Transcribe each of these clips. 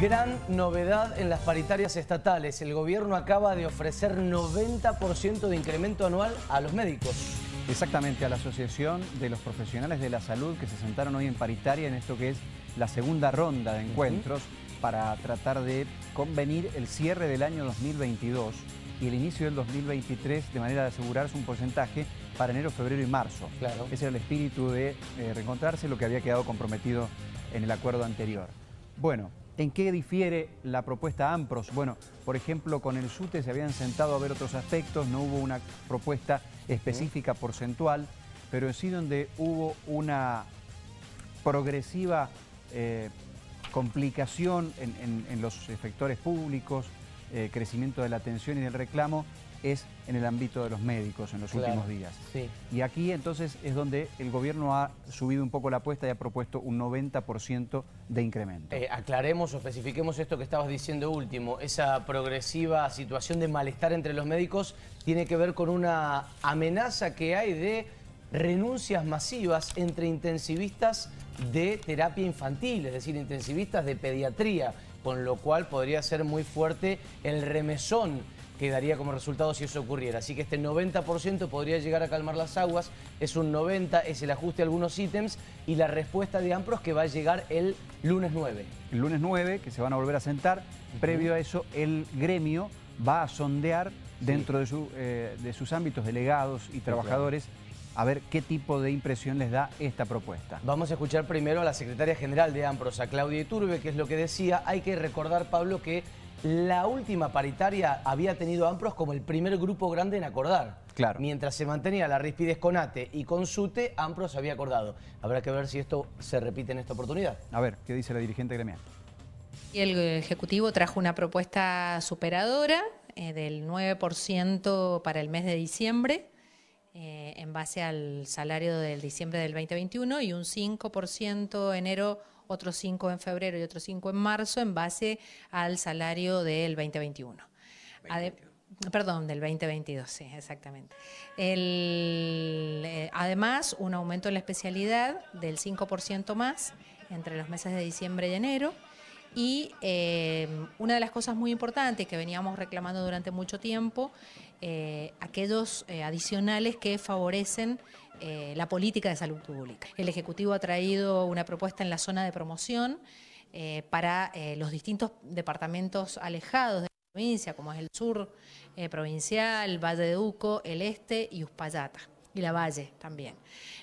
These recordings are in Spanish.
Gran novedad en las paritarias estatales. El gobierno acaba de ofrecer 90% de incremento anual a los médicos. Exactamente, a la Asociación de los Profesionales de la Salud que se sentaron hoy en paritaria en esto que es la segunda ronda de encuentros para tratar de convenir el cierre del año 2022 y el inicio del 2023 de manera de asegurarse un porcentaje para enero, febrero y marzo. Claro. Ese era el espíritu de eh, reencontrarse, lo que había quedado comprometido en el acuerdo anterior. Bueno, ¿En qué difiere la propuesta AMPROS? Bueno, por ejemplo, con el SUTE se habían sentado a ver otros aspectos, no hubo una propuesta específica porcentual, pero sí donde hubo una progresiva eh, complicación en, los efectores públicos, eh, crecimiento de la atención y del reclamo, es en el ámbito de los médicos en los últimos días. Y aquí entonces es donde el gobierno ha subido un poco la apuesta y ha propuesto un 90% de incremento. Eh, aclaremos o especifiquemos esto que estabas diciendo último. Esa progresiva situación de malestar entre los médicos tiene que ver con una amenaza que hay de renuncias masivas entre intensivistas de terapia infantil, es decir, intensivistas de pediatría, con lo cual podría ser muy fuerte el remesón que daría como resultado si eso ocurriera. Así que este 90% podría llegar a calmar las aguas, es un 90%, es el ajuste de algunos ítems y la respuesta de Ampros que va a llegar el lunes 9. El lunes 9, que se van a volver a sentar, previo a eso el gremio va a sondear dentro de, eh, de, sus ámbitos delegados y trabajadores a ver qué tipo de impresión les da esta propuesta. Vamos a escuchar primero a la secretaria general de Ampros, a Claudia Iturbe, que es lo que decía. Hay que recordar, Pablo, que la última paritaria había tenido a Ampros como el primer grupo grande en acordar. Claro. Mientras se mantenía la rispidez con ATE y con SUTE, Ampros había acordado. Habrá que ver si esto se repite en esta oportunidad. A ver, ¿qué dice la dirigente gremial? El Ejecutivo trajo una propuesta superadora eh, del 9% para el mes de diciembre, eh, en base al salario del diciembre del 2021, y un 5% enero otros cinco en febrero y otros cinco en marzo en base al salario del 2021. perdón, del 2022, sí, exactamente. Eh, además, un aumento en la especialidad del 5% más entre los meses de diciembre y enero. Y eh, una de las cosas muy importantes que veníamos reclamando durante mucho tiempo, eh, aquellos adicionales que favorecen eh, la política de salud pública. El Ejecutivo ha traído una propuesta en la zona de promoción eh, para eh, los distintos departamentos alejados de la provincia, como es el sur provincial, Valle de Uco, el este y Uspallata y la Valle también.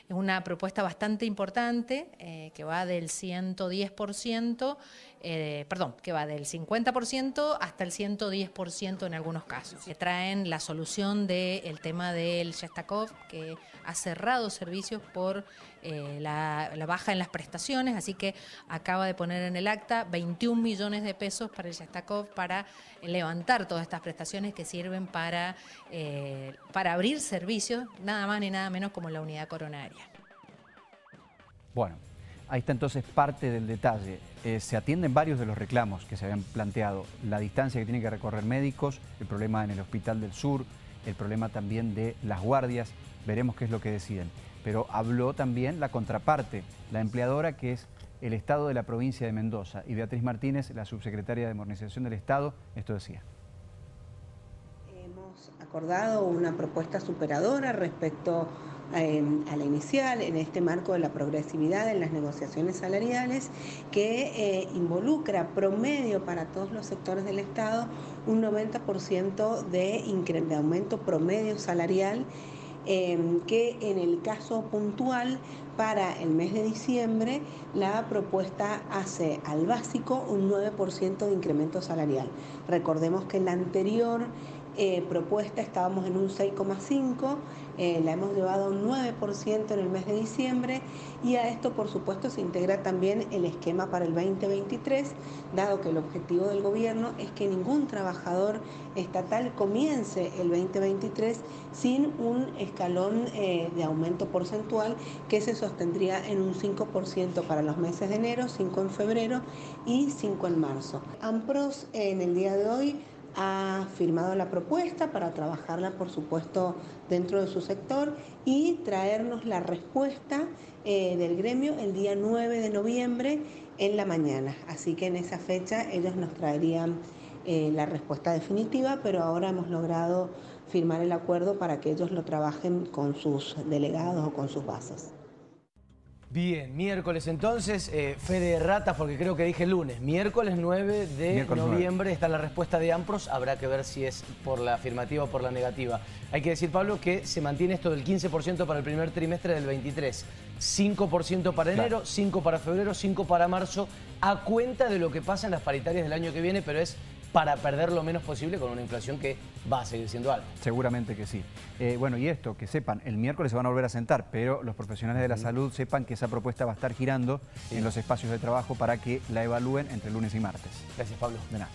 Es una propuesta bastante importante eh, que va del 110%, eh, perdón, que va del 50% hasta el 110% en algunos casos. Que traen la solución del tema del Shestakov, que ha cerrado servicios por eh, la, baja en las prestaciones, así que acaba de poner en el acta 21 millones de pesos para el Shestakov para levantar todas estas prestaciones que sirven para, para abrir servicios, nada más ni nada menos como la unidad coronaria. Bueno, ahí está entonces parte del detalle. Eh, se atienden varios de los reclamos que se habían planteado. La distancia que tienen que recorrer médicos, el problema en el Hospital del Sur, el problema también de las guardias. Veremos qué es lo que deciden. Pero habló también la contraparte, la empleadora que es el Estado de la provincia de Mendoza. Y Beatriz Martínez, la subsecretaria de Modernización del Estado, esto decía acordado una propuesta superadora respecto em, a la inicial en este marco de la progresividad en las negociaciones salariales que eh, involucra promedio para todos los sectores del Estado un 90% de, de aumento promedio salarial em, que en el caso puntual para el mes de diciembre la propuesta hace al básico un 9% de incremento salarial. Recordemos que en la anterior eh, propuesta estábamos en un 6,5%, eh, la hemos llevado a un 9% en el mes de diciembre y a esto por supuesto se integra también el esquema para el 2023, dado que el objetivo del gobierno es que ningún trabajador estatal comience el 2023 sin un escalón eh, de aumento porcentual que se sostendría en un 5% para los meses de enero, 5 en febrero y 5 en marzo. AMPROS en el día de hoy ha firmado la propuesta para trabajarla, por supuesto, dentro de su sector y traernos la respuesta eh, del gremio el día 9 de noviembre en la mañana. Así que en esa fecha ellos nos traerían eh, la respuesta definitiva, pero ahora hemos logrado firmar el acuerdo para que ellos lo trabajen con sus delegados o con sus bases. Bien, miércoles entonces, eh, fe de ratas, porque creo que dije lunes. Miércoles 9 de noviembre está la respuesta de AMPROS. Habrá que ver si es por la afirmativa o por la negativa. Hay que decir, Pablo, que se mantiene esto del 15% para el primer trimestre del 23. 5% para enero, 5 para febrero, 5 para marzo, a cuenta de lo que pasa en las paritarias del año que viene, pero es para perder lo menos posible con una inflación que va a seguir siendo alta. Seguramente que sí. Eh, bueno, y esto, que sepan, el miércoles se van a volver a sentar, pero los profesionales de la salud sepan que esa propuesta va a estar girando en los espacios de trabajo para que la evalúen entre lunes y martes. Gracias, Pablo. De nada.